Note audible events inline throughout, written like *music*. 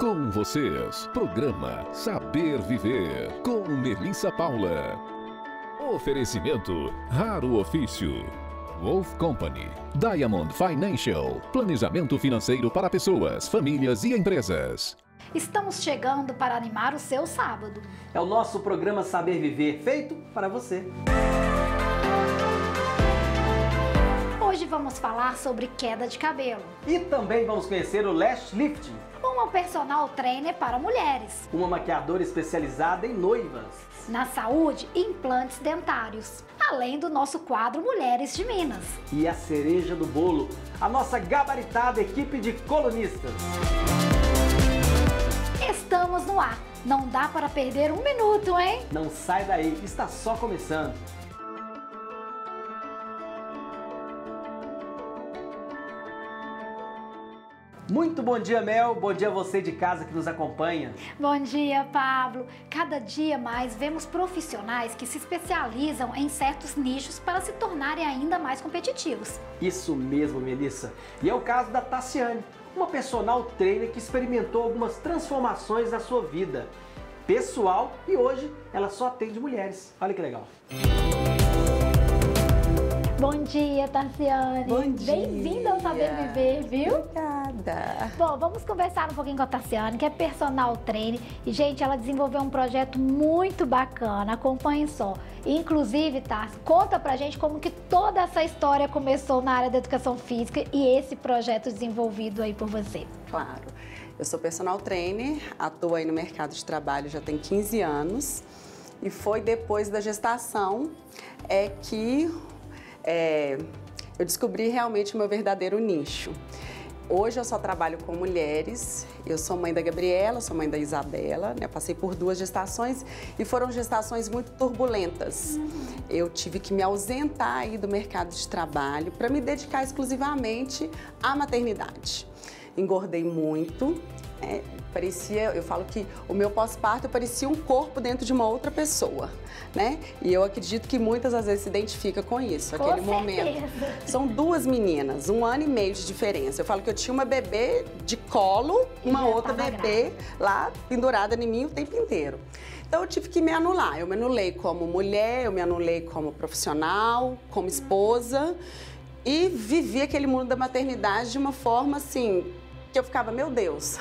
Com vocês, programa Saber Viver com Melissa Paula. Oferecimento Raro Ofício. Wolf Company. Diamond Financial. Planejamento financeiro para pessoas, famílias e empresas. Estamos chegando para animar o seu sábado. É o nosso programa Saber Viver, feito para você. Hoje vamos falar sobre queda de cabelo. E também vamos conhecer o Lash Lifting, Uma personal trainer para mulheres. uma maquiadora especializada em noivas. Na saúde, implantes dentários. Além do nosso quadro Mulheres de Minas. E a cereja do bolo, a nossa gabaritada equipe de colunistas. Estamos no ar. Não dá para perder um minuto, hein? Não sai daí, está só começando. Muito bom dia, Mel. Bom dia a você de casa que nos acompanha. Bom dia, Pablo. Cada dia mais vemos profissionais que se especializam em certos nichos para se tornarem ainda mais competitivos. Isso mesmo, Melissa. E é o caso da Tassiane, uma personal trainer que experimentou algumas transformações na sua vida pessoal e hoje ela só atende mulheres. Olha que legal. Bom dia, Tarciane. Bom dia. Bem-vinda ao Saber Viver, viu? Obrigada. Bom, vamos conversar um pouquinho com a Tassiane, que é personal trainer. E, gente, ela desenvolveu um projeto muito bacana. Acompanhem só. Inclusive, Tassi, conta pra gente como que toda essa história começou na área da educação física e esse projeto desenvolvido aí por você. Claro. Eu sou personal trainer, atuo aí no mercado de trabalho já tem 15 anos. E foi depois da gestação é que é, eu descobri realmente o meu verdadeiro nicho. Hoje eu só trabalho com mulheres. Eu sou mãe da Gabriela, sou mãe da Isabela, né? Passei por duas gestações e foram gestações muito turbulentas. Eu tive que me ausentar aí do mercado de trabalho para me dedicar exclusivamente à maternidade. Engordei muito, né? parecia, eu falo que o meu pós-parto parecia um corpo dentro de uma outra pessoa, né? E eu acredito que muitas às vezes se identifica com isso, Com aquele momento. certeza. São duas meninas, um ano e meio de diferença. Eu falo que eu tinha uma bebê de colo, uma outra bebê lá pendurada em mim o tempo inteiro. Então eu tive que me anular. Eu me anulei como mulher, eu me anulei como profissional, como esposa e vivi aquele mundo da maternidade de uma forma assim que eu ficava, meu Deus,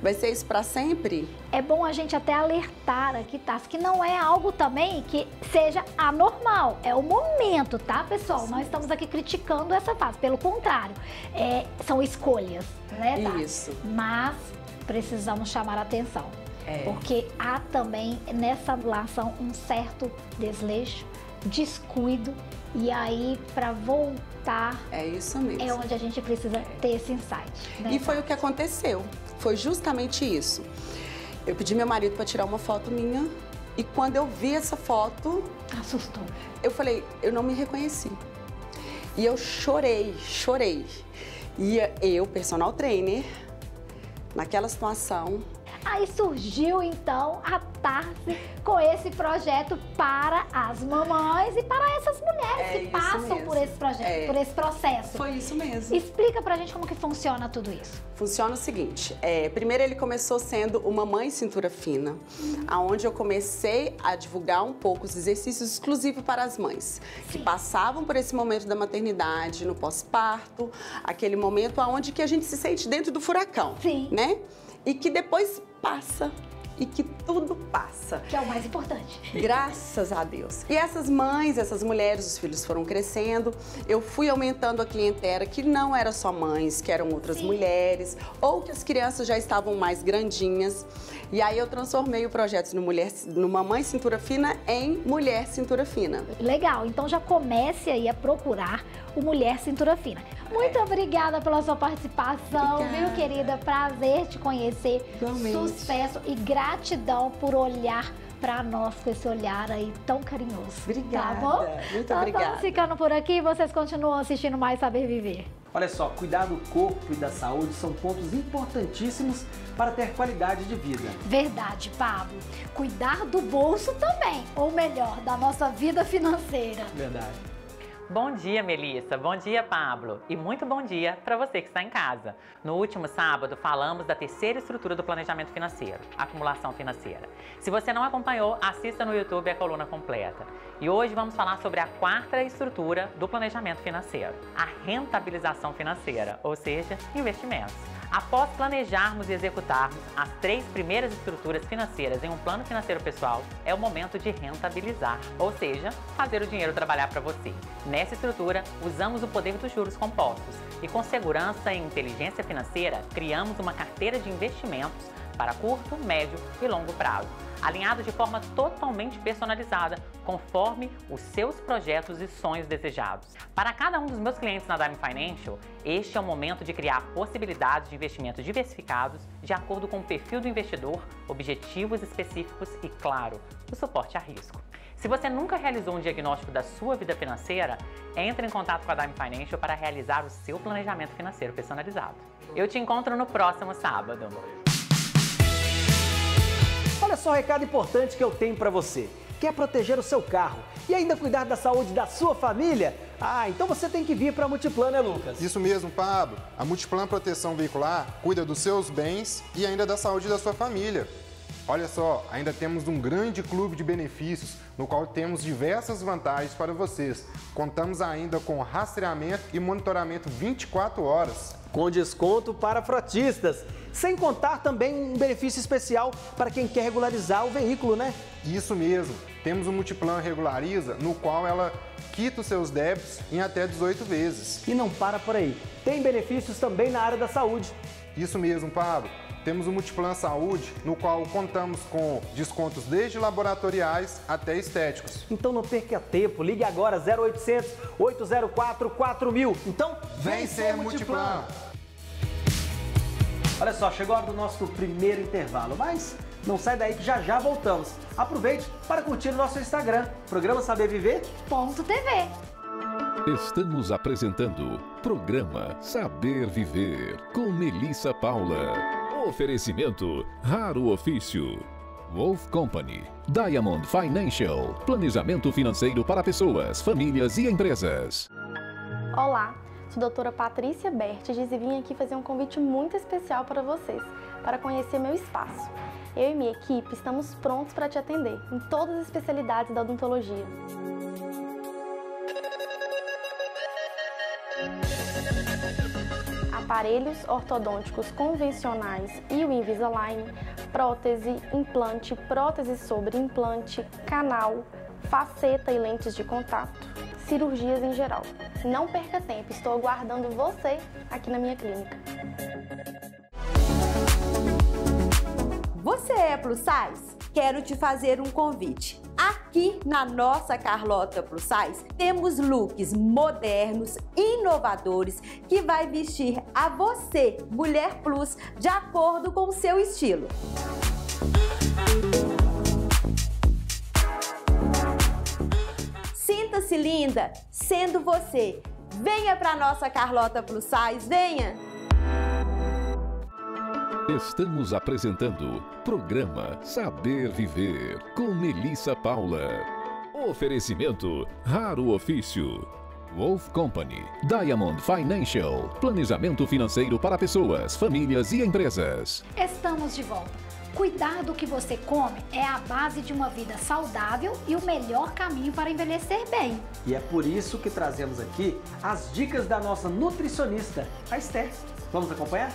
vai ser isso pra sempre? É bom a gente até alertar aqui, tá? Que não é algo também que seja anormal. É o momento, tá, pessoal? Nós estamos aqui criticando essa fase. Pelo contrário, é, são escolhas, né, tá? Isso. Mas precisamos chamar a atenção. É. Porque há também nessa anulação um certo desleixo, descuido. E aí, para voltar, É isso mesmo. é onde a gente precisa ter esse insight. né, E foi o que aconteceu. Foi justamente isso. Eu pedi meu marido para tirar uma foto minha e quando eu vi essa foto, Assustou. eu falei, eu não me reconheci. E eu chorei, chorei. E eu, personal trainer, naquela situação, Aí surgiu então a Tarse com esse projeto para as mamães e para essas mulheres É que passam mesmo. por esse projeto, É. por esse processo. foi isso mesmo. Explica pra gente como que funciona tudo isso. Funciona o seguinte, é, primeiro ele começou sendo uma mãe cintura fina, aonde eu comecei a divulgar um pouco os exercícios exclusivos para as mães, que Sim. passavam por esse momento da maternidade, no pós-parto, aquele momento aonde que a gente se sente dentro do furacão, Sim. né? E que depois passa e que tudo passa. Que é o mais importante. Graças a Deus. E essas mães, essas mulheres, os filhos foram crescendo. Eu fui aumentando a clientela, que não era só mães, que eram outras Sim. mulheres, ou que as crianças já estavam mais grandinhas. E aí eu transformei o projeto no mulher, numa mãe cintura fina em mulher cintura fina. Legal, então já comece aí a procurar o Mulher Cintura Fina. Muito obrigada pela sua participação, Obrigada. viu, querida? Prazer te conhecer. Igualmente. Sucesso e gratidão por olhar pra nós com esse olhar aí tão carinhoso. Obrigada, Tá bom? muito então, obrigada. Estamos ficando por aqui e vocês continuam assistindo mais Saber Viver. Olha só, cuidar do corpo e da saúde são pontos importantíssimos para ter qualidade de vida. Verdade, Pablo. Cuidar do bolso também, ou melhor, da nossa vida financeira. Verdade. Bom dia, Melissa. Bom dia, Pablo. E muito bom dia para você que está em casa. No último sábado, falamos da terceira estrutura do planejamento financeiro, acumulação financeira. Se você não acompanhou, assista no YouTube a coluna completa. E hoje vamos falar sobre a quarta estrutura do planejamento financeiro, a rentabilização financeira, ou seja, investimentos. Após planejarmos e executarmos as três primeiras estruturas financeiras em um plano financeiro pessoal, é o momento de rentabilizar, ou seja, fazer o dinheiro trabalhar para você. Nessa estrutura, usamos o poder dos juros compostos e, com segurança e inteligência financeira, criamos uma carteira de investimentos para curto, médio e longo prazo alinhado de forma totalmente personalizada, conforme os seus projetos e sonhos desejados. Para cada um dos meus clientes na Dime Financial, este é o momento de criar possibilidades de investimentos diversificados de acordo com o perfil do investidor, objetivos específicos e, claro, o suporte a risco. Se você nunca realizou um diagnóstico da sua vida financeira, entre em contato com a Dime Financial para realizar o seu planejamento financeiro personalizado. Eu te encontro no próximo sábado. Olha só o recado importante que eu tenho para você. Quer proteger o seu carro e ainda cuidar da saúde da sua família? Ah, então você tem que vir para a Multiplan, né, Lucas? Isso mesmo, Pablo. A Multiplan Proteção Veicular cuida dos seus bens e ainda da saúde da sua família. Olha só, ainda temos um grande clube de benefícios no qual temos diversas vantagens para vocês. Contamos ainda com rastreamento e monitoramento 24 horas. Com desconto para frotistas. Sem contar também um benefício especial para quem quer regularizar o veículo, né? Isso mesmo. Temos o Multiplan Regulariza, no qual ela quita os seus débitos em até 18 vezes. E não para por aí. Tem benefícios também na área da saúde. Isso mesmo, Pablo. Temos o Multiplan Saúde, no qual contamos com descontos desde laboratoriais até estéticos. Então não perca tempo, ligue agora 0800 804 4000. Então vem, vem ser Multiplan. Olha só, chegou a hora do nosso primeiro intervalo, mas não sai daí que já já voltamos. Aproveite para curtir o nosso Instagram, programa Saber Viver. .tv. Estamos apresentando Programa Saber Viver com Melissa Paula. Oferecimento Raro Ofício. Wolf Company. Diamond Financial. Planejamento financeiro para pessoas, famílias e empresas. Olá, sou a doutora Patrícia Bertes e vim aqui fazer um convite muito especial para vocês, para conhecer meu espaço. Eu e minha equipe estamos prontos para te atender em todas as especialidades da odontologia. Aparelhos ortodônticos convencionais e o Invisalign, prótese, implante, prótese sobre implante, canal, faceta e lentes de contato, cirurgias em geral. Não perca tempo, estou aguardando você aqui na minha clínica. Você é plus size? Quero te fazer um convite. Aqui na nossa Carlota Plus Size temos looks modernos, inovadores que vai vestir a você, mulher plus, de acordo com o seu estilo. Sinta-se linda sendo você. Venha para nossa Carlota Plus Size, venha! Estamos apresentando Programa Saber Viver com Melissa Paula. Oferecimento Raro Ofício. Wolf Company. Diamond Financial. Planejamento financeiro para pessoas, famílias e empresas. Estamos de volta. Cuidar do que você come é a base de uma vida saudável e o melhor caminho para envelhecer bem. E é por isso que trazemos aqui as dicas da nossa nutricionista, a Esther. Vamos acompanhar?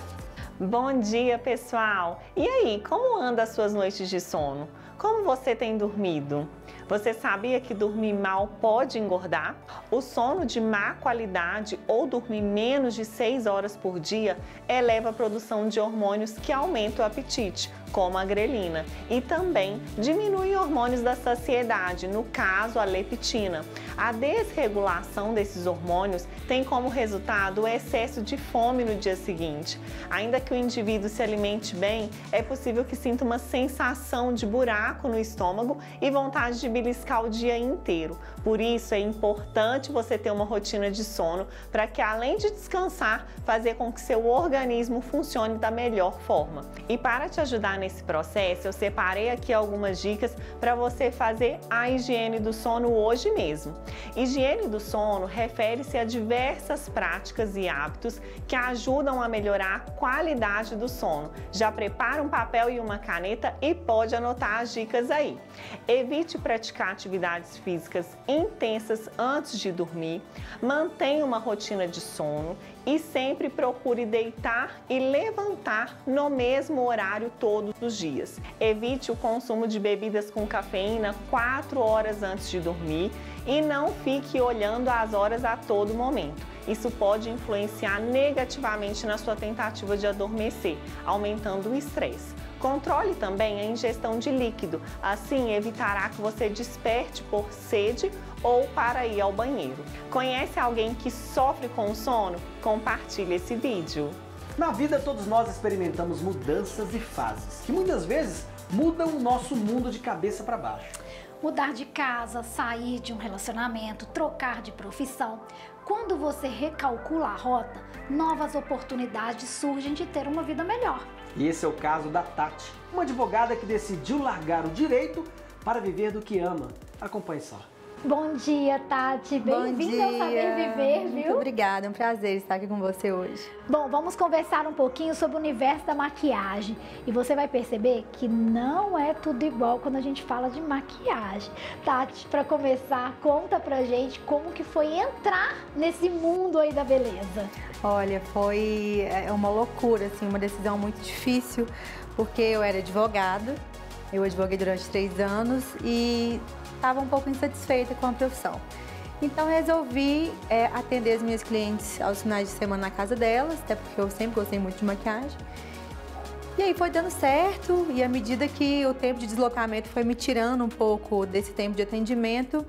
Bom dia, pessoal! E aí, como anda as suas noites de sono? Como você tem dormido? Você sabia que dormir mal pode engordar? O sono de má qualidade ou dormir menos de 6 horas por dia eleva a produção de hormônios que aumentam o apetite, como a grelina, e também diminui hormônios da saciedade, no caso a leptina. A desregulação desses hormônios tem como resultado o excesso de fome no dia seguinte. Ainda que o indivíduo se alimente bem, é possível que sinta uma sensação de buraco no estômago e vontade de beliscar o dia inteiro. Por isso é importante você ter uma rotina de sono para que além de descansar, fazer com que seu organismo funcione da melhor forma. E para te ajudar nesse processo, eu separei aqui algumas dicas para você fazer a higiene do sono hoje mesmo. Higiene do sono refere-se a diversas práticas e hábitos que ajudam a melhorar a qualidade do sono. Já prepara um papel e uma caneta e pode anotar as dicas aí. Evite praticar atividades físicas intensas antes de dormir. Mantenha uma rotina de sono e sempre procure deitar e levantar no mesmo horário todos os dias. Evite o consumo de bebidas com cafeína 4 horas antes de dormir e não fique olhando as horas a todo momento. Isso pode influenciar negativamente na sua tentativa de adormecer, aumentando o estresse. Controle também a ingestão de líquido, assim evitará que você desperte por sede ou para ir ao banheiro. Conhece alguém que sofre com sono? Compartilhe esse vídeo. Na vida, todos nós experimentamos mudanças e fases, que muitas vezes mudam o nosso mundo de cabeça para baixo. Mudar de casa, sair de um relacionamento, trocar de profissão. Quando você recalcula a rota, novas oportunidades surgem de ter uma vida melhor. E esse é o caso da Tati, uma advogada que decidiu largar o direito para viver do que ama. Acompanhe só. Bom dia, Tati. Bem-vinda ao Saber Viver, viu? Muito obrigada, é um prazer estar aqui com você hoje. Bom, vamos conversar um pouquinho sobre o universo da maquiagem. E você vai perceber que não é tudo igual quando a gente fala de maquiagem. Tati, para começar, conta pra gente como que foi entrar nesse mundo aí da beleza. Olha, foi é, uma loucura, assim, uma decisão muito difícil, porque eu era advogada, eu advoguei durante três anos e estava um pouco insatisfeita com a profissão. Então resolvi é, atender as minhas clientes aos finais de semana na casa delas, até porque eu sempre gostei muito de maquiagem. E aí foi dando certo, e à medida que o tempo de deslocamento foi me tirando um pouco desse tempo de atendimento,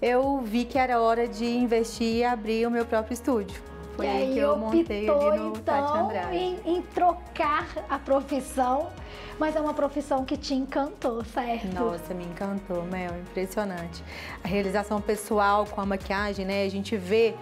eu vi que era hora de investir e abrir o meu próprio estúdio. Foi e aí que eu montei ali no Tati então, Andrade. em, em trocar a profissão, mas é uma profissão que te encantou, certo? Nossa, me encantou, Mel, impressionante. A realização pessoal com a maquiagem, né? A gente vê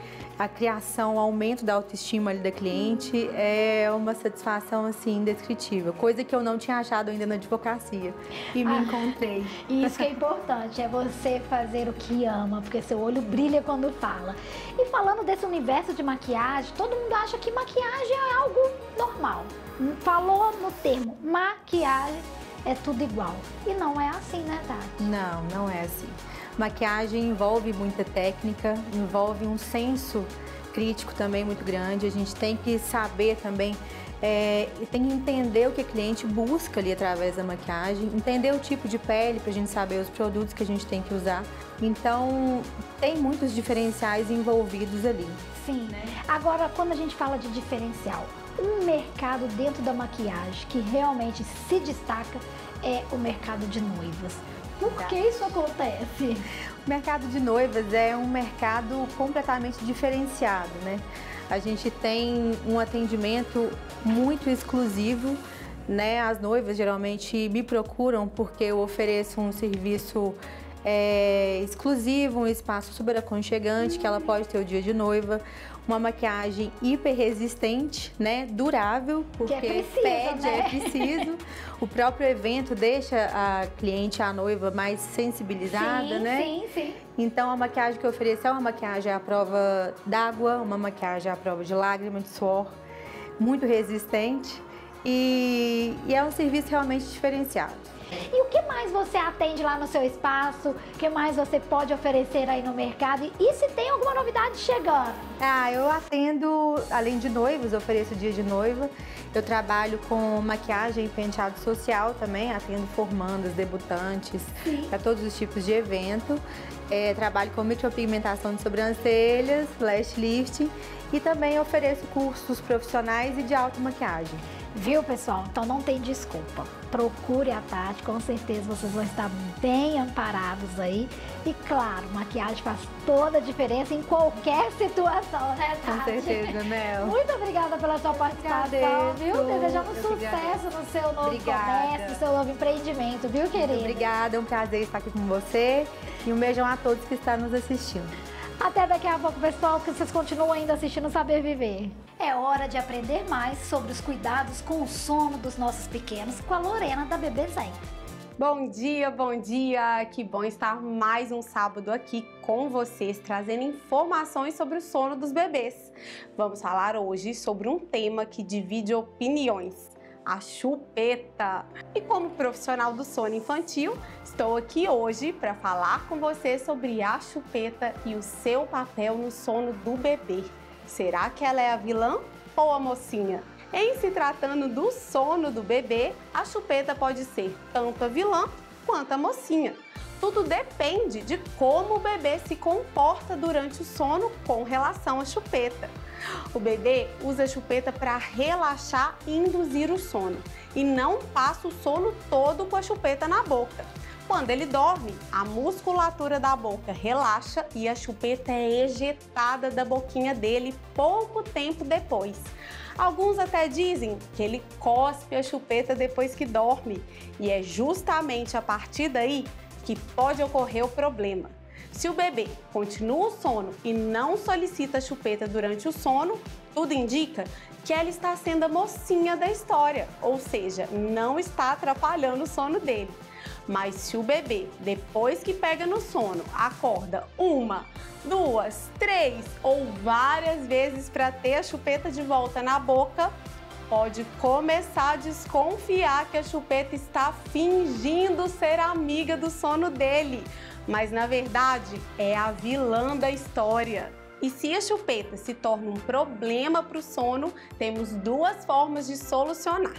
a criação, o aumento da autoestima ali da cliente é uma satisfação assim indescritível, coisa que eu não tinha achado ainda na advocacia e me Ah, encontrei. E isso que é importante, é você fazer o que ama, porque seu olho brilha quando fala. E falando desse universo de maquiagem, todo mundo acha que maquiagem é algo normal. Falou no termo maquiagem, é tudo igual. E não é assim, né, Tati? Não, não é assim. Maquiagem envolve muita técnica, envolve um senso crítico também muito grande. A gente tem que saber também é, e tem que entender o que a cliente busca ali através da maquiagem, entender o tipo de pele para a gente saber os produtos que a gente tem que usar. Então, tem muitos diferenciais envolvidos ali. Sim. Agora, quando a gente fala de diferencial, um mercado dentro da maquiagem que realmente se destaca é o mercado de noivas. Por que isso acontece? O mercado de noivas é um mercado completamente diferenciado, né? A gente tem um atendimento muito exclusivo, né? As noivas geralmente me procuram porque eu ofereço um serviço é, exclusivo, um espaço super aconchegante que ela pode ter o dia de noiva, uma maquiagem hiper resistente, né? Durável, porque preciso, pede, né? é preciso. O próprio evento deixa a cliente, a noiva, mais sensibilizada, sim, né? sim, sim. Então a maquiagem que eu ofereço é uma maquiagem à prova d'água, uma maquiagem à prova de lágrima, de suor, muito resistente e, e é um serviço realmente diferenciado. E o que mais você atende lá no seu espaço? O que mais você pode oferecer aí no mercado? E se tem alguma novidade chegando? Ah, eu atendo, além de noivos, ofereço dia de noiva. Eu trabalho com maquiagem e penteado social também, atendo formandas, debutantes, para todos os tipos de evento. É, trabalho com micropigmentação de sobrancelhas, lash lifting e também ofereço cursos profissionais e de automaquiagem. Viu, pessoal? Então não tem desculpa. Procure a Tati, com certeza vocês vão estar bem amparados aí. E claro, maquiagem faz toda a diferença em qualquer situação, né, Tati? Com certeza, Mel. *laughs* Muito obrigada pela sua participação, Agradeço. viu? Desejamos Eu sucesso no seu novo Obrigada. comércio, no seu novo empreendimento, viu, querida? Obrigada, é um prazer estar aqui com você. E um beijão a todos que estão nos assistindo. Até daqui a pouco, pessoal, que vocês continuam ainda assistindo Saber Viver. É hora de aprender mais sobre os cuidados com o sono dos nossos pequenos com a Lorena da Bebê Zen. Bom dia, bom dia! Que bom estar mais um sábado aqui com vocês, trazendo informações sobre o sono dos bebês. Vamos falar hoje sobre um tema que divide opiniões. A chupeta. E como profissional do sono infantil, estou aqui hoje para falar com você sobre a chupeta e o seu papel no sono do bebê. Será que ela é a vilã ou a mocinha? Em se tratando do sono do bebê, a chupeta pode ser tanto a vilã quanto a mocinha. Tudo depende de como o bebê se comporta durante o sono com relação à chupeta. O bebê usa a chupeta para relaxar e induzir o sono e não passa o sono todo com a chupeta na boca. Quando ele dorme, a musculatura da boca relaxa e a chupeta é ejetada da boquinha dele pouco tempo depois. Alguns até dizem que ele cospe a chupeta depois que dorme, e é justamente a partir daí que pode ocorrer o problema. Se o bebê continua o sono e não solicita a chupeta durante o sono, tudo indica que ela está sendo a mocinha da história, ou seja, não está atrapalhando o sono dele. Mas se o bebê, depois que pega no sono, acorda uma, duas, três ou várias vezes para ter a chupeta de volta na boca, pode começar a desconfiar que a chupeta está fingindo ser amiga do sono dele, mas na verdade é a vilã da história. E se a chupeta se torna um problema para o sono, temos duas formas de solucionar.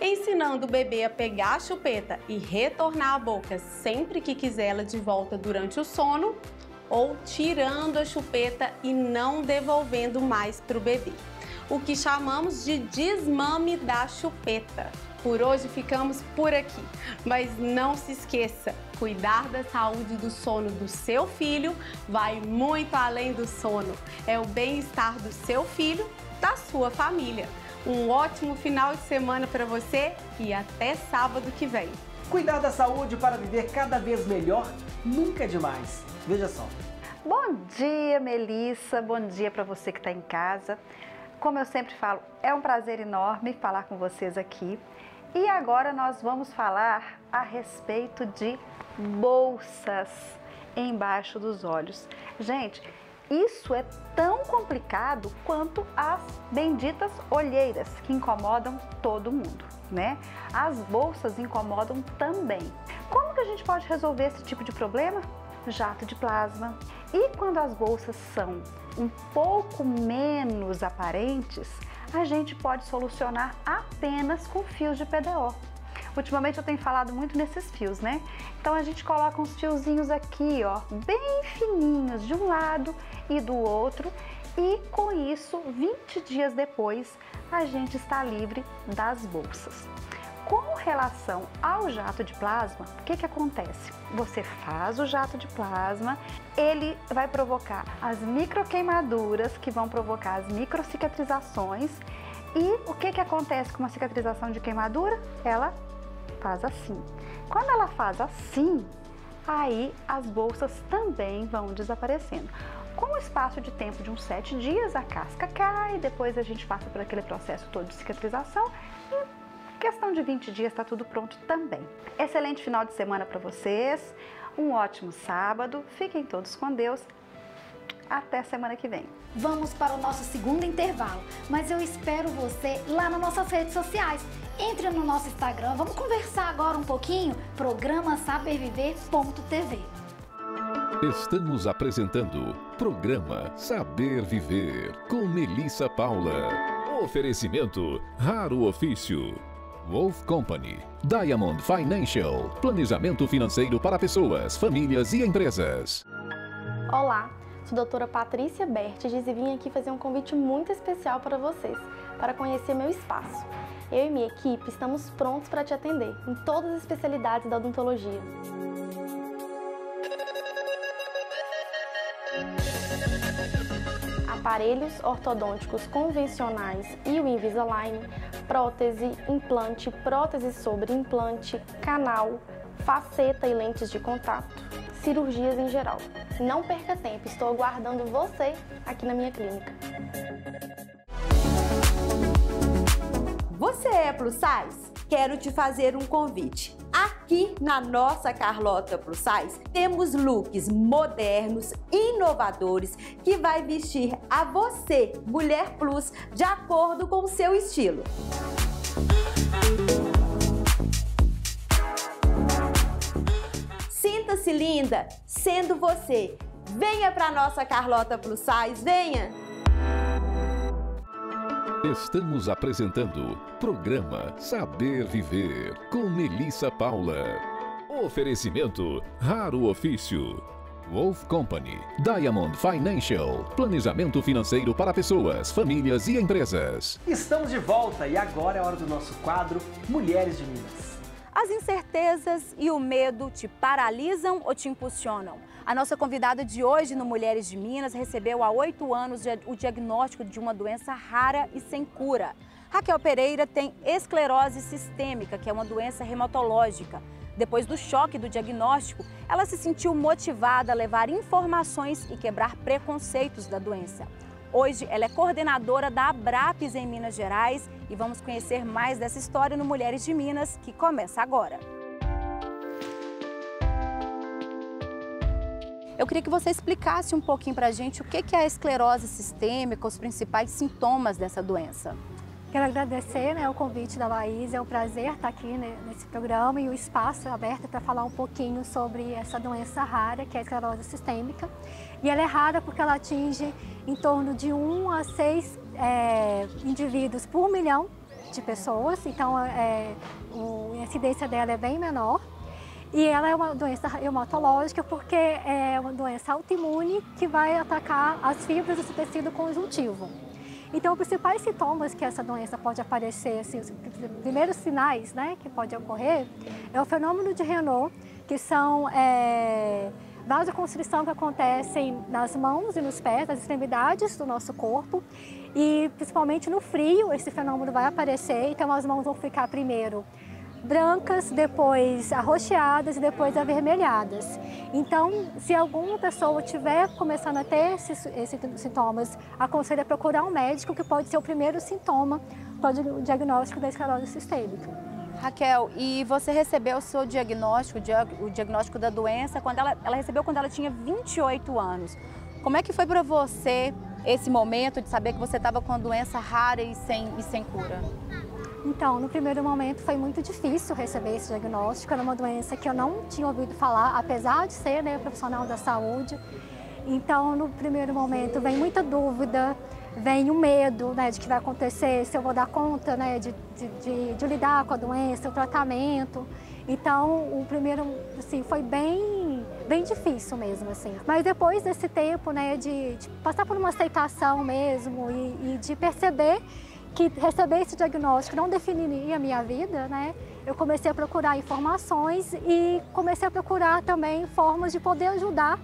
Ensinando o bebê a pegar a chupeta e retornar à boca sempre que quiser ela de volta durante o sono, ou tirando a chupeta e não devolvendo mais para o bebê. O que chamamos de desmame da chupeta. Por hoje ficamos por aqui, mas não se esqueça, cuidar da saúde do sono do seu filho vai muito além do sono. É o bem-estar do seu filho, da sua família. Um ótimo final de semana para você e até sábado que vem. Cuidar da saúde para viver cada vez melhor nunca é demais. Veja só. Bom dia, Melissa. Bom dia para você que está em casa. Como eu sempre falo, é um prazer enorme falar com vocês aqui. E agora nós vamos falar a respeito de bolsas embaixo dos olhos. Gente, isso é tão complicado quanto as benditas olheiras que incomodam todo mundo, né? As bolsas incomodam também. Como que a gente pode resolver esse tipo de problema? Jato de plasma. E quando as bolsas são um pouco menos aparentes, a gente pode solucionar apenas com fios de PDO. Ultimamente eu tenho falado muito nesses fios, né? Então a gente coloca uns fiozinhos aqui, ó, bem fininhos de um lado e do outro, e com isso, 20 dias depois, a gente está livre das bolsas. Com relação ao jato de plasma, o que, que acontece? Você faz o jato de plasma, ele vai provocar as microqueimaduras que vão provocar as microcicatrizações. E o que, que acontece com uma cicatrização de queimadura? Ela faz assim. Quando ela faz assim, aí as bolsas também vão desaparecendo. Com o espaço de tempo de uns sete dias, a casca cai, depois a gente passa por aquele processo todo de cicatrização e questão de 20 dias está tudo pronto também. Excelente final de semana para vocês, um ótimo sábado, fiquem todos com Deus. Até semana que vem. Vamos para o nosso segundo intervalo, mas eu espero você lá nas nossas redes sociais. Entre no nosso Instagram, vamos conversar agora um pouquinho? Programa saberviver.tv. Estamos apresentando Programa Saber Viver com Melissa Paula. Oferecimento Raro Ofício. Wolf Company. Diamond Financial. Planejamento financeiro para pessoas, famílias e empresas. Olá, sou a doutora Patrícia Bertes e vim aqui fazer um convite muito especial para vocês, para conhecer meu espaço. Eu e minha equipe estamos prontos para te atender em todas as especialidades da odontologia. Aparelhos ortodônticos convencionais e o Invisalign, prótese, implante, prótese sobre implante, canal, faceta e lentes de contato, cirurgias em geral. Não perca tempo, estou aguardando você aqui na minha clínica. Você é plus size? Quero te fazer um convite. Aqui na nossa Carlota Plus Size temos looks modernos, inovadores que vai vestir a você, mulher plus, de acordo com o seu estilo. Sinta-se linda sendo você. Venha para nossa Carlota Plus Size, venha! Estamos apresentando programa Saber Viver com Melissa Paula. Oferecimento Raro Ofício. Wolf Company, Diamond Financial, planejamento financeiro para pessoas, famílias e empresas. Estamos de volta e agora é hora do nosso quadro Mulheres de Minas. As incertezas e o medo te paralisam ou te impulsionam? A nossa convidada de hoje no Mulheres de Minas recebeu há oito anos o diagnóstico de uma doença rara e sem cura. Raquel Pereira tem esclerose sistêmica, que é uma doença reumatológica. Depois do choque do diagnóstico, ela se sentiu motivada a levar informações e quebrar preconceitos da doença. Hoje ela é coordenadora da Abrapes em Minas Gerais e vamos conhecer mais dessa história no Mulheres de Minas, que começa agora. Eu queria que você explicasse um pouquinho para a gente o que é a esclerose sistêmica, os principais sintomas dessa doença. Quero agradecer né, o convite da Laís, é um prazer estar aqui né, nesse programa e o espaço é aberto para falar um pouquinho sobre essa doença rara, que é a esclerose sistêmica. E ela é rara porque ela atinge em torno de 1 a 6 é, indivíduos por milhão de pessoas, então é, o, a incidência dela é bem menor. E ela é uma doença reumatológica porque é uma doença autoimune que vai atacar as fibras do tecido conjuntivo. Então, os principais sintomas que essa doença pode aparecer, assim, os primeiros sinais né, que pode ocorrer, é o fenômeno de Renault, que são é, vasoconstrição que acontecem nas mãos e nos pés, nas extremidades do nosso corpo. E principalmente no frio, esse fenômeno vai aparecer, então as mãos vão ficar primeiro brancas, depois arroxeadas e depois avermelhadas. Então, se alguma pessoa tiver começando a ter esses, esses sintomas, aconselho a procurar um médico, que pode ser o primeiro sintoma para o diagnóstico da esclerose sistêmica. Raquel, e você recebeu o seu diagnóstico, o diagnóstico da doença, quando ela, ela recebeu quando ela tinha 28 anos. Como é que foi para você esse momento de saber que você estava com uma doença rara e sem, e sem cura? Então, no primeiro momento foi muito difícil receber esse diagnóstico, era uma doença que eu não tinha ouvido falar, apesar de ser né, profissional da saúde. Então, no primeiro momento vem muita dúvida, vem o medo né, de que vai acontecer, se eu vou dar conta né, de, de, de, de lidar com a doença, o tratamento. Então, o primeiro, assim, foi bem, bem difícil mesmo, assim. Mas depois desse tempo, né, de, de passar por uma aceitação mesmo e, e de perceber que receber esse diagnóstico não definiria a minha vida, né? Eu comecei a procurar informações e comecei a procurar também formas de poder ajudar,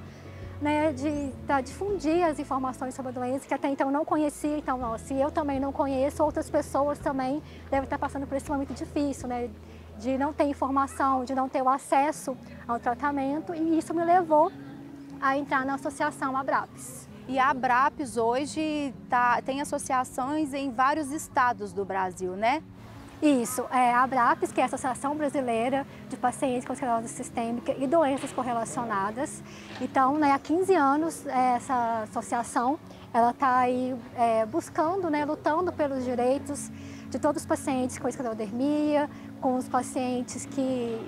né, de, de difundir as informações sobre a doença que até então não conhecia. Então, ó, se eu também não conheço, outras pessoas também devem estar passando por esse momento difícil, né? De não ter informação, de não ter o acesso ao tratamento e isso me levou a entrar na associação Abrapes. E a Abrapes hoje tá, tem associações em vários estados do Brasil, né? Isso, é a Abrapes, que é a Associação Brasileira de Pacientes com Esclerose Sistêmica e Doenças Correlacionadas. Então, né, há 15 anos, é, essa associação ela está aí é, buscando, né, lutando pelos direitos de todos os pacientes com esclerodermia, com os pacientes que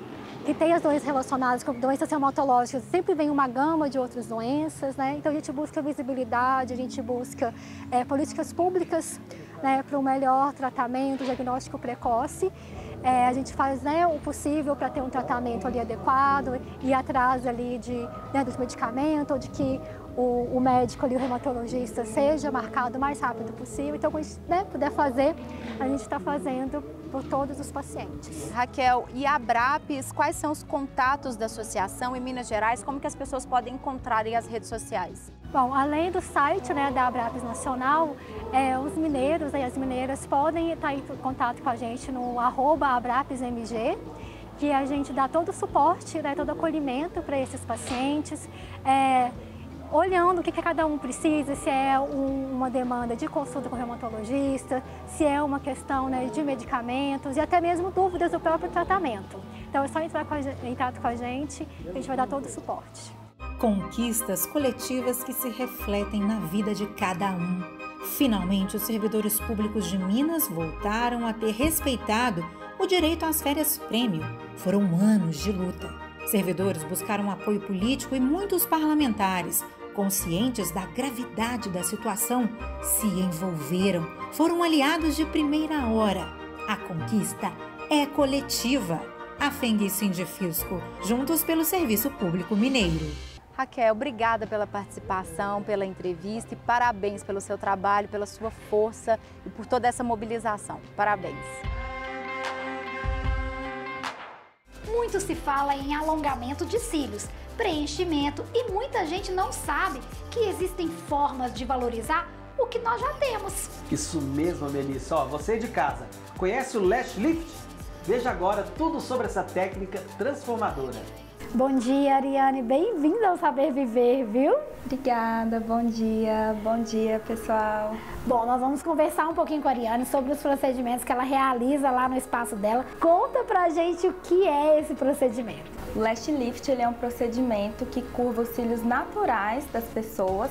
que tem as doenças relacionadas com doenças reumatológicas, sempre vem uma gama de outras doenças, né? Então a gente busca visibilidade, a gente busca é, políticas públicas né, para um melhor tratamento, diagnóstico precoce. É, a gente faz né, o possível para ter um tratamento ali adequado e atrás ali de, né, dos medicamentos, de que o, o, médico ali, o reumatologista, seja marcado o mais rápido possível. Então, o que a gente né, puder fazer, a gente está fazendo por todos os pacientes. Raquel, e a Abrapes, quais são os contatos da associação em Minas Gerais? Como que as pessoas podem encontrar as redes sociais? Bom, além do site né, da Abrapes Nacional, é, os mineiros e as mineiras podem estar em contato com a gente no arroba AbrapesMG, que a gente dá todo o suporte, né, todo o acolhimento para esses pacientes. É, olhando o que, que cada um precisa, se é um, uma demanda de consulta com o reumatologista, se é uma questão né, de medicamentos e até mesmo dúvidas do próprio tratamento. Então é só entrar em contato com a gente, a gente vai dar todo o suporte. Conquistas coletivas que se refletem na vida de cada um. Finalmente, os servidores públicos de Minas voltaram a ter respeitado o direito às férias prêmio. Foram anos de luta. Servidores buscaram apoio político e muitos parlamentares conscientes da gravidade da situação, se envolveram, foram aliados de primeira hora. A conquista é coletiva. A FENG e Sindifisco, juntos pelo Serviço Público Mineiro. Raquel, obrigada pela participação, pela entrevista e parabéns pelo seu trabalho, pela sua força e por toda essa mobilização. Parabéns. Muito se fala em alongamento de cílios, preenchimento e muita gente não sabe que existem formas de valorizar o que nós já temos. Isso mesmo, Melissa. Ó, você de casa, conhece o Lash Lift? Veja agora tudo sobre essa técnica transformadora. Bom dia, Ariane. Bem-vinda ao Saber Viver, viu? Obrigada, bom dia, bom dia, pessoal. Bom, nós vamos conversar um pouquinho com a Ariane sobre os procedimentos que ela realiza lá no espaço dela. Conta pra gente o que é esse procedimento. O Lash Lift ele é um procedimento que curva os cílios naturais das pessoas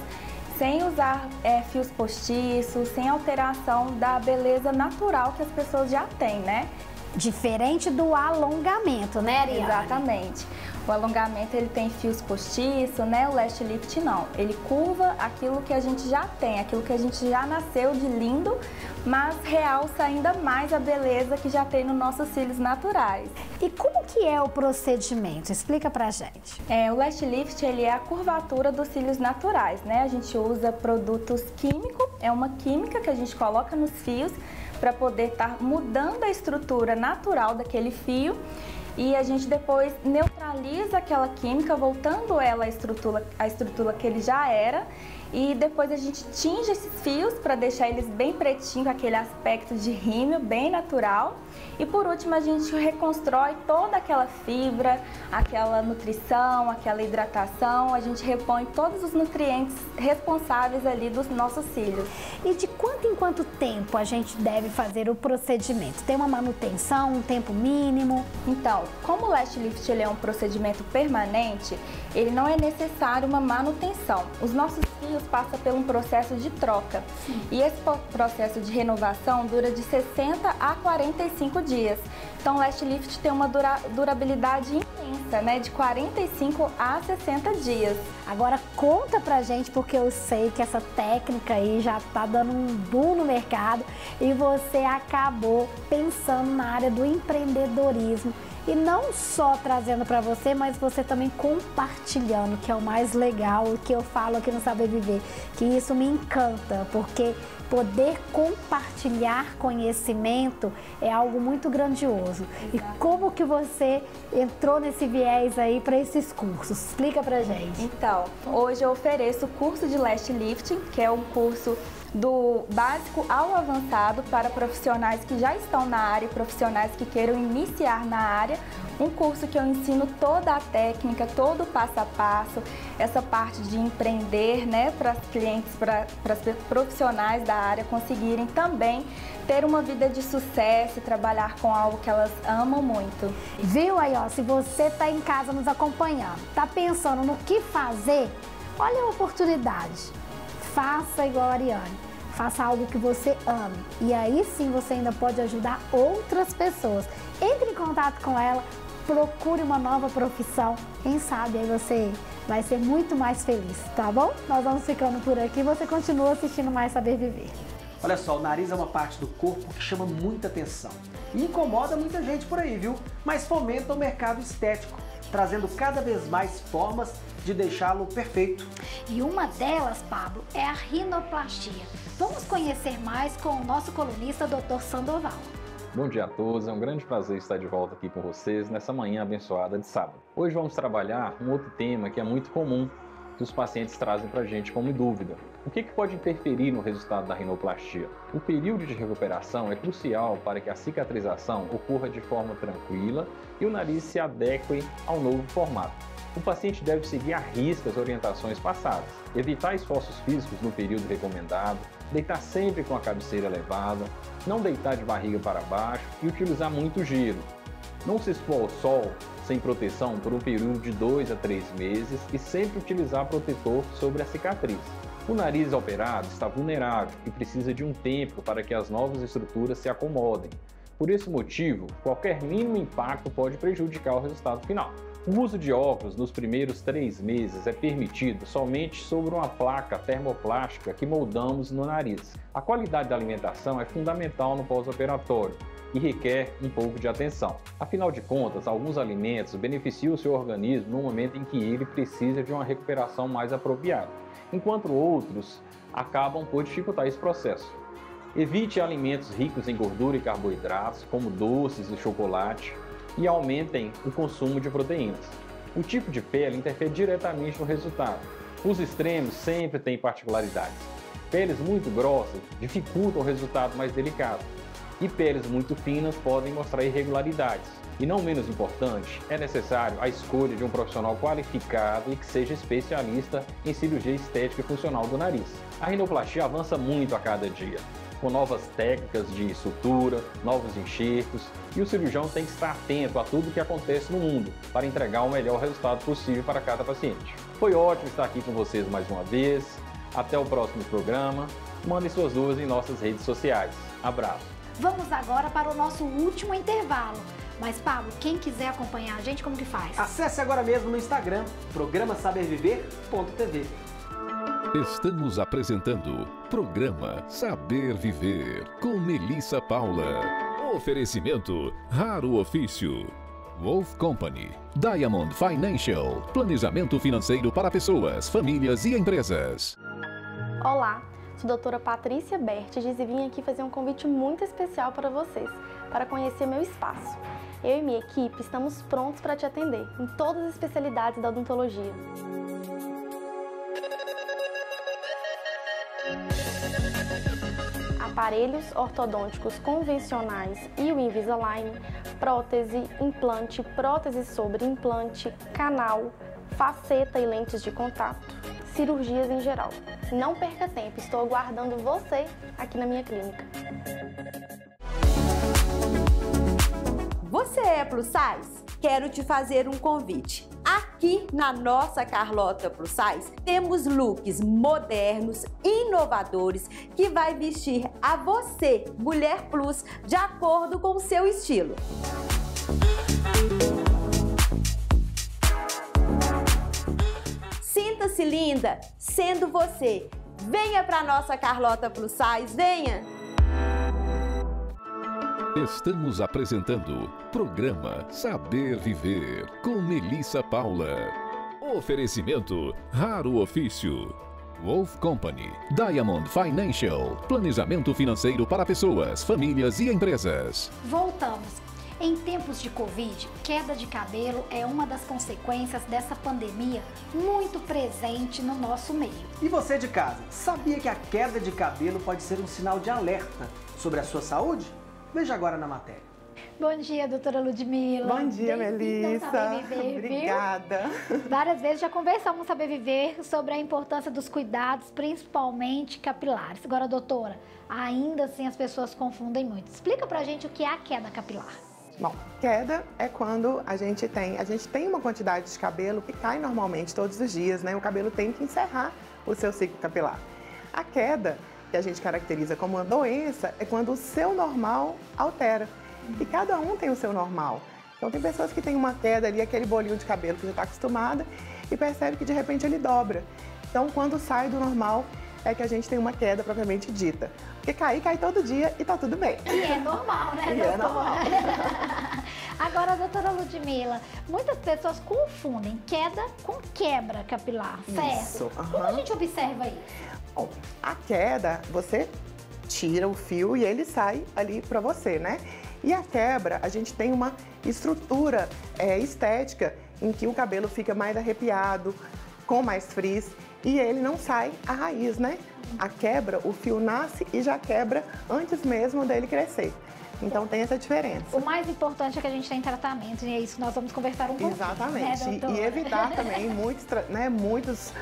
sem usar é, fios postiços, sem alteração da beleza natural que as pessoas já têm, né? Diferente do alongamento, né, Ariane? Exatamente. O alongamento ele tem fios postiços, né? O lash lift não. Ele curva aquilo que a gente já tem, aquilo que a gente já nasceu de lindo, mas realça ainda mais a beleza que já tem nos nossos cílios naturais. E como que é o procedimento? Explica pra gente. É, o lash lift ele é a curvatura dos cílios naturais, né? A gente usa produtos químicos, é uma química que a gente coloca nos fios para poder estar tá mudando a estrutura natural daquele fio e a gente depois neutraliza aquela química, voltando ela à estrutura, à estrutura que ele já era e depois a gente tinge esses fios para deixar eles bem pretinhos, aquele aspecto de rímel bem natural. E por último a gente reconstrói toda aquela fibra, aquela nutrição, aquela hidratação, a gente repõe todos os nutrientes responsáveis ali dos nossos cílios. E de quanto em quanto tempo a gente deve fazer o procedimento? Tem uma manutenção, um tempo mínimo? Então, como o Lash Lift ele é um procedimento permanente, ele não é necessário uma manutenção. Os nossos fios passam por um processo de troca. Sim. E esse processo de renovação dura de 60 a 45 dias. Então, o Last Lift tem uma dura durabilidade imensa, né? De 45 a 60 dias. Agora, conta pra gente, porque eu sei que essa técnica aí já tá dando um boom no mercado e você acabou pensando na área do empreendedorismo e não só trazendo para você, mas você também compartilhando, que é o mais legal, o que eu falo aqui no Saber Viver, que isso me encanta, porque poder compartilhar conhecimento é algo muito grandioso. E como que você entrou nesse viés aí para esses cursos? Explica pra gente. Então, hoje eu ofereço o curso de Last Lifting, que é um curso do básico ao avançado para profissionais que já estão na área e profissionais que queiram iniciar na área. Um curso que eu ensino toda a técnica, todo o passo a passo, essa parte de empreender, né, para os clientes, para os profissionais da área conseguirem também ter uma vida de sucesso e trabalhar com algo que elas amam muito. Viu aí, ó, se você está em casa nos acompanhando, está pensando no que fazer, olha a oportunidade faça igual a Ariane. Faça algo que você ame. E aí sim você ainda pode ajudar outras pessoas. Entre em contato com ela, procure uma nova profissão. Quem sabe aí você vai ser muito mais feliz, tá bom? Nós vamos ficando por aqui. Você continua assistindo mais Saber Viver. Olha só, o nariz é uma parte do corpo que chama muita atenção. E incomoda muita gente por aí, viu? Mas fomenta o mercado estético, trazendo cada vez mais formas de deixá-lo perfeito. E uma delas, Pablo, é a rinoplastia. Vamos conhecer mais com o nosso colunista Dr. Sandoval. Bom dia a todos, é um grande prazer estar de volta aqui com vocês nessa manhã abençoada de sábado. Hoje vamos trabalhar um outro tema que é muito comum que os pacientes trazem para a gente como dúvida. O que, que pode interferir no resultado da rinoplastia? O período de recuperação é crucial para que a cicatrização ocorra de forma tranquila e o nariz se adeque ao novo formato. O paciente deve seguir à risca as orientações passadas, evitar esforços físicos no período recomendado, deitar sempre com a cabeceira elevada, não deitar de barriga para baixo e utilizar muito gelo. Não se expor ao sol sem proteção por um período de 2 a 3 meses e sempre utilizar protetor sobre a cicatriz. O nariz operado está vulnerável e precisa de um tempo para que as novas estruturas se acomodem. Por esse motivo, qualquer mínimo impacto pode prejudicar o resultado final. O uso de óculos nos primeiros três meses é permitido somente sobre uma placa termoplástica que moldamos no nariz. A qualidade da alimentação é fundamental no pós-operatório e requer um pouco de atenção. Afinal de contas, alguns alimentos beneficiam o seu organismo no momento em que ele precisa de uma recuperação mais apropriada, enquanto outros acabam por dificultar esse processo. Evite alimentos ricos em gordura e carboidratos, como doces e chocolate, e aumentem o consumo de proteínas. O tipo de pele interfere diretamente no resultado. Os extremos sempre têm particularidades. Peles muito grossas dificultam o resultado mais delicado, e peles muito finas podem mostrar irregularidades. E não menos importante, é necessário a escolha de um profissional qualificado e que seja especialista em cirurgia estética e funcional do nariz. A rinoplastia avança muito a cada dia com novas técnicas de sutura, novos enxertos, e o cirurgião tem que estar atento a tudo o que acontece no mundo para entregar o melhor resultado possível para cada paciente. Foi ótimo estar aqui com vocês mais uma vez. Até o próximo programa. Mandem suas dúvidas em nossas redes sociais. Abraço. Vamos agora para o nosso último intervalo. Mas, Pablo, quem quiser acompanhar a gente, como que faz? Acesse agora mesmo no Instagram, programa saberviver.tv. Estamos apresentando Programa Saber Viver com Melissa Paula. Oferecimento Raro Ofício. Wolf Company. Diamond Financial. Planejamento financeiro para pessoas, famílias e empresas. Olá, sou a doutora Patrícia Bertes e vim aqui fazer um convite muito especial para vocês, para conhecer meu espaço. Eu e minha equipe estamos prontos para te atender em todas as especialidades da odontologia. Aparelhos ortodônticos convencionais e o Invisalign, prótese, implante, prótese sobre implante, canal, faceta e lentes de contato, cirurgias em geral. Não perca tempo, estou aguardando você aqui na minha clínica. Você é plus size? Quero te fazer um convite. Aqui na nossa Carlota Plus Size temos looks modernos, inovadores que vai vestir a você, mulher plus, de acordo com o seu estilo. Sinta-se linda sendo você. Venha para nossa Carlota Plus Size, venha! Estamos apresentando Programa Saber Viver com Melissa Paula. Oferecimento Raro Ofício. Wolf Company. Diamond Financial. Planejamento financeiro para pessoas, famílias e empresas. Voltamos. Em tempos de Covid, queda de cabelo é uma das consequências dessa pandemia muito presente no nosso meio. E você de casa, sabia que a queda de cabelo pode ser um sinal de alerta sobre a sua saúde? Veja agora na matéria. Bom dia, doutora Ludmilla. Bom dia, Melissa. Viver, Obrigada. Viu? Várias vezes já conversamos no Saber Viver sobre a importância dos cuidados, principalmente capilares. Agora, doutora, ainda assim as pessoas confundem muito. Explica pra gente o que é a queda capilar. Bom, queda é quando a gente tem, a gente tem uma quantidade de cabelo que cai normalmente todos os dias, né? O cabelo tem que encerrar o seu ciclo capilar. A queda que a gente caracteriza como uma doença é quando o seu normal altera. E cada um tem o seu normal. Então tem pessoas que têm uma queda ali, aquele bolinho de cabelo que já está acostumada e percebe que de repente ele dobra. Então quando sai do normal é que a gente tem uma queda propriamente dita. Porque cair, cai todo dia e tá tudo bem. E é normal, né, e é normal. *laughs* Agora, doutora Ludmilla, muitas pessoas confundem queda com quebra capilar, certo? Isso, uhum. Como a gente observa isso? Bom, a queda, você tira o fio e ele sai ali para você, né? E a quebra, a gente tem uma estrutura é, estética em que o cabelo fica mais arrepiado, com mais frizz e ele não sai a raiz, né? A quebra, o fio nasce e já quebra antes mesmo dele crescer. Então tem essa diferença. O mais importante é que a gente tem tratamento e é isso que nós vamos conversar um pouco. Exatamente. Né, e, e evitar também *laughs* muitos, né, muitos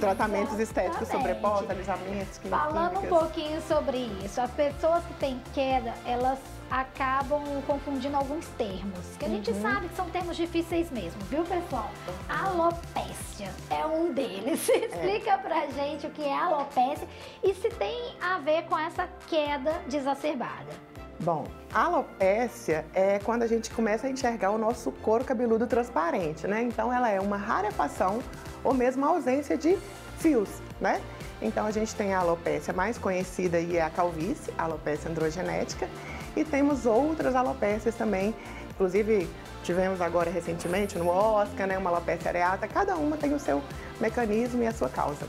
tratamentos estéticos sobrepostos, alisamentos, Falando um pouquinho sobre isso, as pessoas que têm queda, elas acabam confundindo alguns termos, que a gente Uhum. sabe que são termos difíceis mesmo, viu pessoal? Alopécia é um deles. *laughs* Explica pra gente o que é alopécia e se tem a ver com essa queda desacerbada. Bom, alopécia é quando a gente começa a enxergar o nosso couro cabeludo transparente, né? Então ela é uma rarefação ou mesmo ausência de fios, né? Então a gente tem a alopécia mais conhecida e é a calvície, a alopécia androgenética, e temos outras alopécias também, inclusive tivemos agora recentemente no Oscar, né, uma alopécia areata, cada uma tem o seu mecanismo e a sua causa.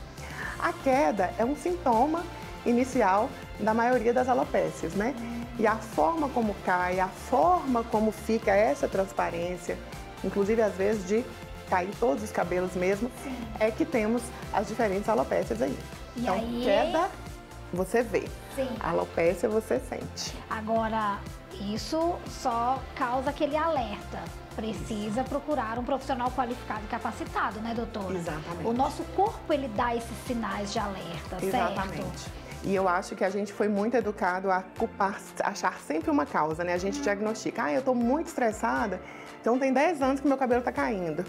A queda é um sintoma inicial da maioria das alopécias, né? E a forma como cai, a forma como fica essa transparência, inclusive às vezes de cair todos os cabelos mesmo, é que temos as diferentes alopécias aí. E então, aí- queda, você vê. Sim. Alopécia, você sente. Agora, isso só causa aquele alerta. Precisa procurar um profissional qualificado e capacitado, né, doutora? Exatamente. O nosso corpo, ele dá esses sinais de alerta, Exatamente. certo? E eu acho que a gente foi muito educado a culpar, achar sempre uma causa, né? A gente diagnostica, ah, eu tô muito estressada, então tem 10 anos que meu cabelo tá caindo.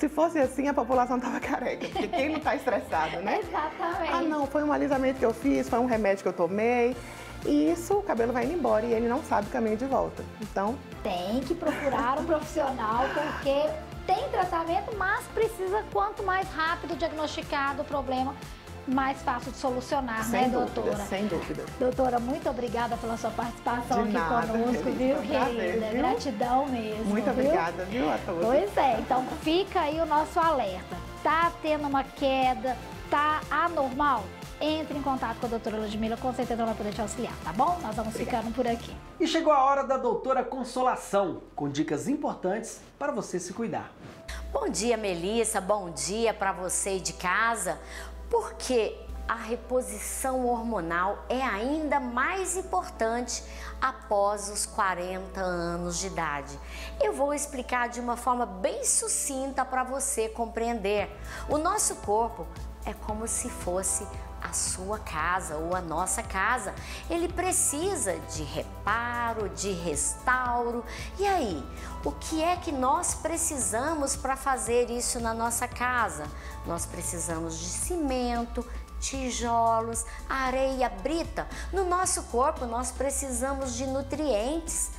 Se fosse assim, a população tava careca, porque quem não tá estressado, né? *laughs* Exatamente. Ah, não, foi um alisamento que eu fiz, foi um remédio que eu tomei. E isso, o cabelo vai indo embora e ele não sabe o caminho de volta. Então, Tem que procurar um profissional, porque tem tratamento, mas precisa, quanto mais rápido diagnosticado o problema, mais fácil de solucionar, sem né, dúvida, doutora? sem dúvida. Doutora, muito obrigada pela sua participação De aqui nada, conosco, viu, um prazer, querida? viu? Gratidão mesmo. Muito viu? obrigada, viu, a todos. Pois é, então fica aí o nosso alerta. Tá tendo uma queda, tá anormal? Entre em contato com a doutora Ludmilla, com certeza ela vai poder te auxiliar, tá bom? Nós vamos ficando por aqui. E chegou a hora da doutora Consolação, com dicas importantes para você se cuidar. Bom dia, Melissa. Bom dia para você de casa. Porque a reposição hormonal é ainda mais importante após os 40 anos de idade. Eu vou explicar de uma forma bem sucinta para você compreender. O nosso corpo é como se fosse a sua casa ou a nossa casa. Ele precisa de reparo, de restauro. E aí, o que é que nós precisamos para fazer isso na nossa casa? Nós precisamos de cimento, tijolos, areia, brita. No nosso corpo, nós precisamos de nutrientes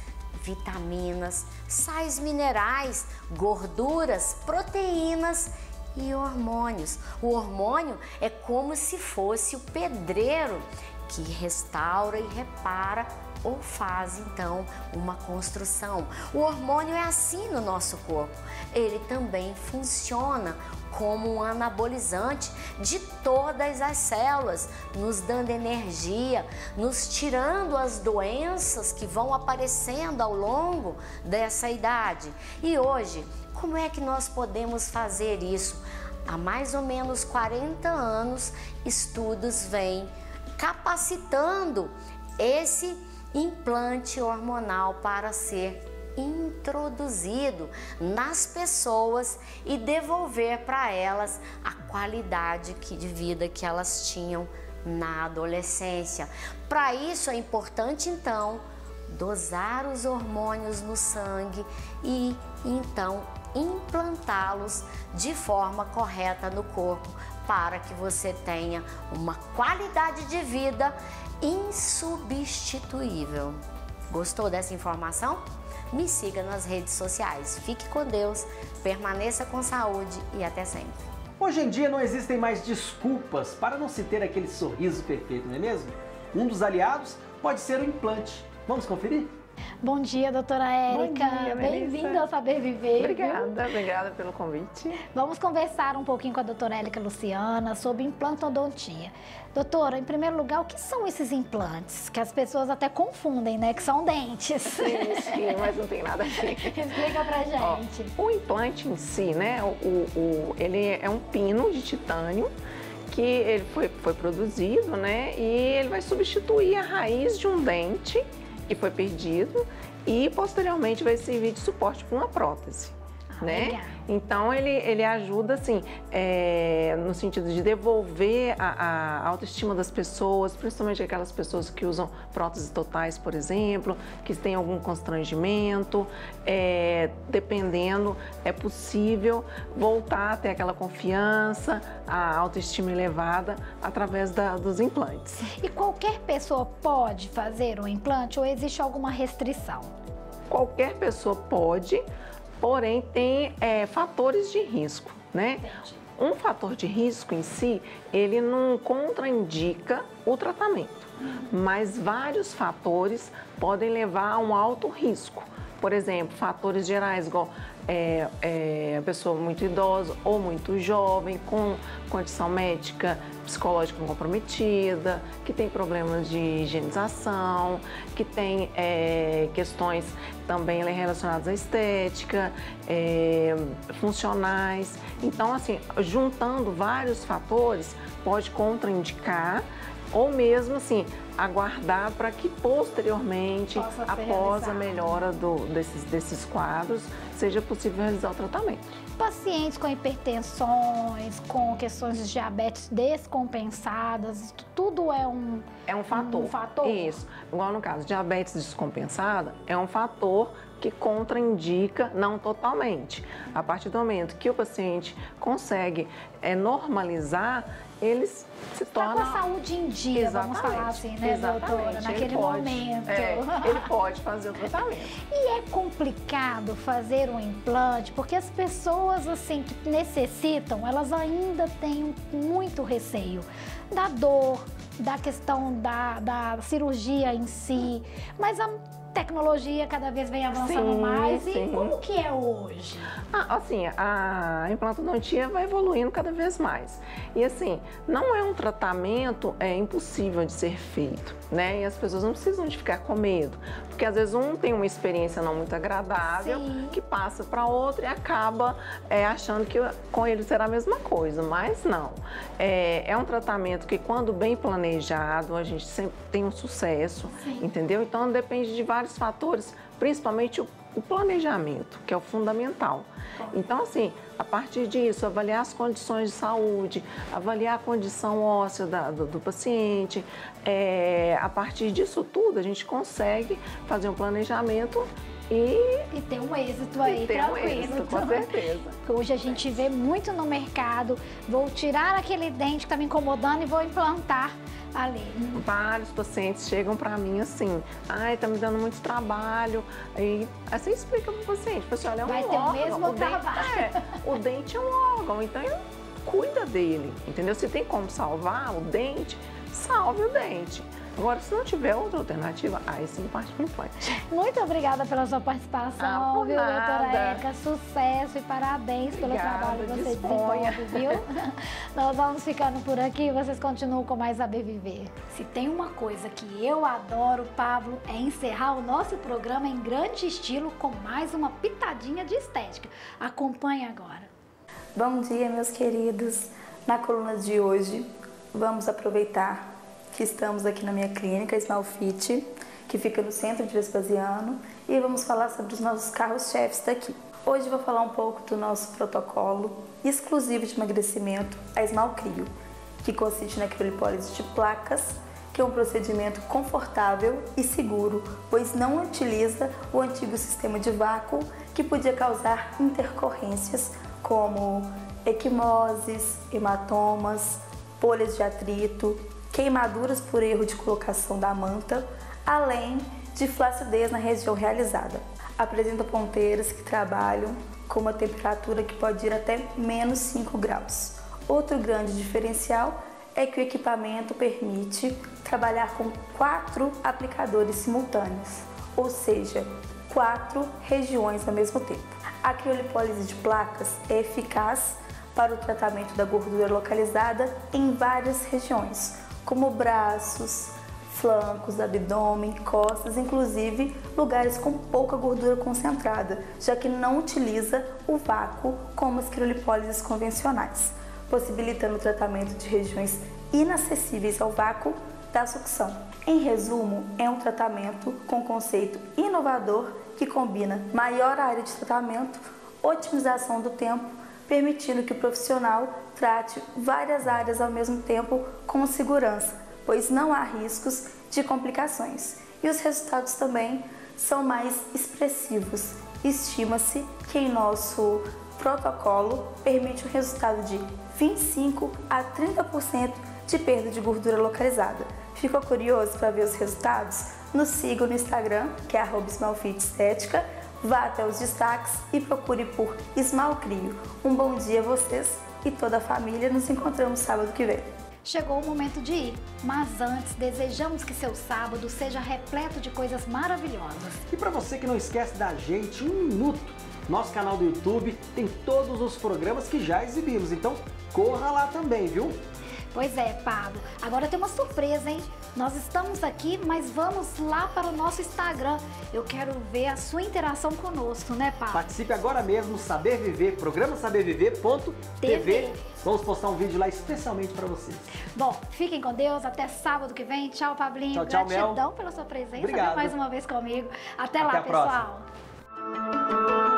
vitaminas, sais minerais, gorduras, proteínas e hormônios. O hormônio é como se fosse o pedreiro que restaura e repara ou faz então uma construção. O hormônio é assim no nosso corpo. Ele também funciona como um anabolizante de todas as células, nos dando energia, nos tirando as doenças que vão aparecendo ao longo dessa idade. E hoje, como é que nós podemos fazer isso? Há mais ou menos 40 anos, estudos vêm capacitando esse implante hormonal para ser introduzido nas pessoas e devolver para elas a qualidade que- de vida que elas tinham na adolescência. Para isso é importante então dosar os hormônios no sangue e então implantá-los de forma correta no corpo para que você tenha uma qualidade de vida insubstituível. Gostou dessa informação? Me siga nas redes sociais. Fique com Deus, permaneça com saúde e até sempre. Hoje em dia não existem mais desculpas para não se ter aquele sorriso perfeito, não é mesmo? Um dos aliados pode ser o implante. Vamos conferir? Bom dia, doutora Érica. Bem-vinda ao Saber Viver. Obrigada, obrigada pelo convite. Vamos conversar um pouquinho com a doutora Érica Luciana sobre implantodontia. Doutora, em primeiro lugar, o que são esses implantes? Que as pessoas até confundem, né? Que são dentes. Sim, sim, mas não tem nada a ver. *laughs* Explica pra gente. Ó, o implante em si, né? O, o, ele é um pino de titânio que ele foi, foi produzido, né? E ele vai substituir a raiz de um dente que foi perdido e posteriormente vai servir de suporte para uma prótese. Né? Legal. Então ele, ele ajuda assim é, no sentido de devolver a, a, autoestima das pessoas, principalmente aquelas pessoas que usam próteses totais, por exemplo, que têm algum constrangimento. É, dependendo, é possível voltar a ter aquela confiança, a autoestima elevada através da, dos implantes. E qualquer pessoa pode fazer um implante ou existe alguma restrição? Qualquer pessoa pode, porém tem é, fatores de risco, né? Um fator de risco em si, ele não contraindica o tratamento, mas vários fatores podem levar a um alto risco. Por exemplo, fatores gerais, igual é, é, a pessoa muito idosa ou muito jovem, com condição médica psicológica comprometida, que tem problemas de higienização, que tem é, questões também relacionadas à estética, é, funcionais. Então, assim, juntando vários fatores, pode contraindicar ou mesmo assim aguardar para que posteriormente, após a melhora do, desses, desses quadros, seja possível realizar o tratamento. Pacientes com hipertensões, com questões de diabetes descompensadas, tudo é um é um fator. Um fator. Isso. Igual no caso, diabetes descompensada é um fator que contraindica, não totalmente. A partir do momento que o paciente consegue é, normalizar, eles se tornam... Está com a saúde em dia, Exatamente. vamos falar assim, né, Exatamente. doutora? Naquele pode, momento. É, ele pode fazer o tratamento. e é complicado fazer um implante, porque as pessoas, assim, que necessitam, elas ainda têm muito receio da dor, da questão da, da cirurgia em si, mas a tecnologia cada vez vem avançando sim, mais. Sim. E como que é hoje? Ah, assim, a implantodontia vai evoluindo cada vez mais. E assim, não é um tratamento é impossível de ser feito, né? E as pessoas não precisam de ficar com medo, porque às vezes um tem uma experiência não muito agradável sim. que passa para outro e acaba é, achando que com ele será a mesma coisa, mas não. É, é um tratamento que quando bem planejado a gente sempre tem um sucesso, entendeu? Então depende de vários vários fatores, principalmente o, o planejamento, que é o fundamental. Então, assim, a partir disso, avaliar as condições de saúde, avaliar a condição óssea da, do, do, paciente. É, a partir disso tudo, a gente consegue fazer um planejamento e, e ter um êxito aí, ter tranquilo. Um êxito, com certeza. Hoje a gente vê muito no mercado, vou tirar aquele dente que está me incomodando e vou implantar ali. Vários pacientes chegam para mim assim, ai, tá me dando muito trabalho. Aí, assim explica pro paciente, você olha, é um Vai ter órgão, o mesmo o trabalho. Dente, é, o dente é um órgão, então cuida dele, entendeu? Se tem como salvar o dente, salve o dente. Agora, se não tiver outra alternativa, aí sim parte para o implante. Muito obrigada pela sua participação, ah, viu, nada. doutora Érica? Sucesso e parabéns Obrigada, pelo trabalho que você disponha. desenvolve, viu? *laughs* Nós vamos ficando por aqui vocês continuam com mais Saber Viver. Se tem uma coisa que eu adoro, Pablo, é encerrar o nosso programa em grande estilo com mais uma pitadinha de estética. Acompanhe agora. Bom dia, meus queridos. Na coluna de hoje, vamos aproveitar que estamos aqui na minha clínica Smalfit, que fica no centro de Vespasiano, e vamos falar sobre os nossos carros-chefes daqui. Hoje vou falar um pouco do nosso protocolo exclusivo de emagrecimento, a Smalcrio, que consiste na criolipólise de placas, que é um procedimento confortável e seguro, pois não utiliza o antigo sistema de vácuo que podia causar intercorrências como equimoses, hematomas, bolhas de atrito, queimaduras por erro de colocação da manta, além de flacidez na região realizada. Apresenta ponteiras que trabalham com uma temperatura que pode ir até menos 5 graus. Outro grande diferencial é que o equipamento permite trabalhar com quatro aplicadores simultâneos, ou seja, quatro regiões ao mesmo tempo. A criolipólise de placas é eficaz para o tratamento da gordura localizada em várias regiões, como braços, flancos, abdômen, costas, inclusive lugares com pouca gordura concentrada, já que não utiliza o vácuo como as criolipólises convencionais, possibilitando o tratamento de regiões inacessíveis ao vácuo da sucção. Em resumo, é um tratamento com conceito inovador que combina maior área de tratamento, otimização do tempo, permitindo que o profissional trate várias áreas ao mesmo tempo com segurança, pois não há riscos de complicações. E os resultados também são mais expressivos. Estima-se que em nosso protocolo permite um resultado de 25 a 30% de perda de gordura localizada. Ficou curioso para ver os resultados? Nos siga no Instagram, que é Estética, vá até os destaques e procure por Esmalcrio. Um bom dia a vocês e toda a família. Nos encontramos sábado que vem. Chegou o momento de ir, mas antes desejamos que seu sábado seja repleto de coisas maravilhosas. E para você que não esquece da gente, um minuto, nosso canal do YouTube tem todos os programas que já exibimos, então corra lá também, viu? Pois é, Pablo. Agora tem uma surpresa, hein? Nós estamos aqui, mas vamos lá para o nosso Instagram. Eu quero ver a sua interação conosco, né, Pablo? Participe agora mesmo, Saber Viver, programa saberviver.tv. Vamos postar um vídeo lá especialmente para vocês. Bom, fiquem com Deus, até sábado que vem. Tchau, Pablinho. Tchau, tchau, Gratidão Mel. pela sua presença Obrigado. mais uma vez comigo. Até, Até lá, pessoal. próxima.